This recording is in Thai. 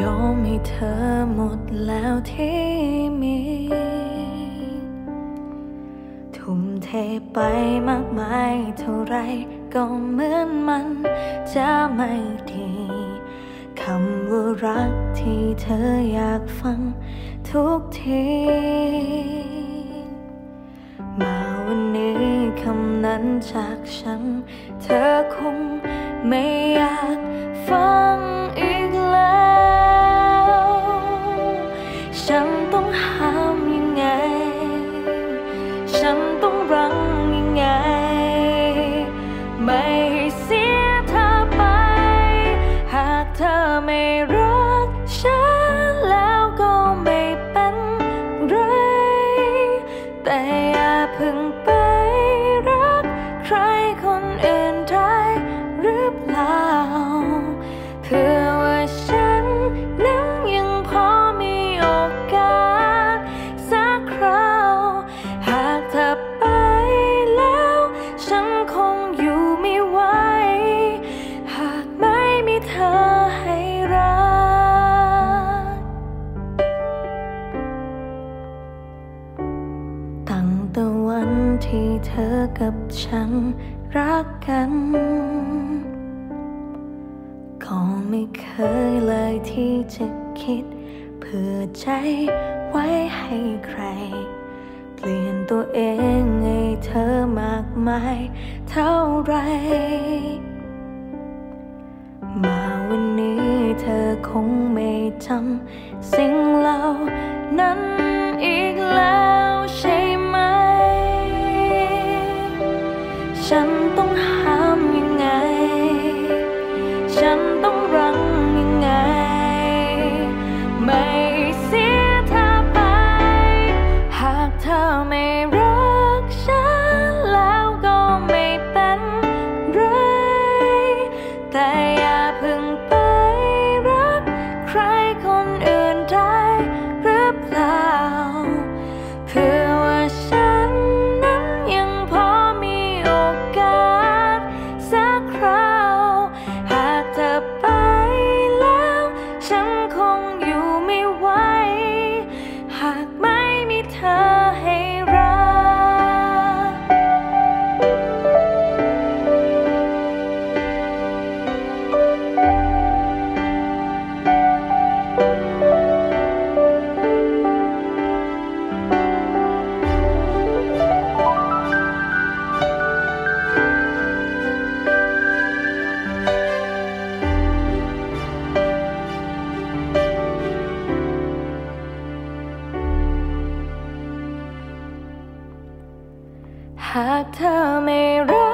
ยอมให้เธอหมดแล้วที่มี ทุ่มเทไปมากมายเท่าไรก็เหมือนมันจะไม่ดีคำว่ารักที่เธออยากฟังทุกทีมาวันนี้คำนั้นจากฉัน เธอคงไม่ อย่าพึ่งไป เธอกับฉันรักกัน ก็ไม่เคยเลยที่จะคิดเพื่อใจไว้ให้ใคร เปลี่ยนตัวเองให้เธอมากมายเท่าไร มาวันนี้เธอคงไม่จำสิ่งเหล่านั้นอีกแล้ว หากเธอไม่รัก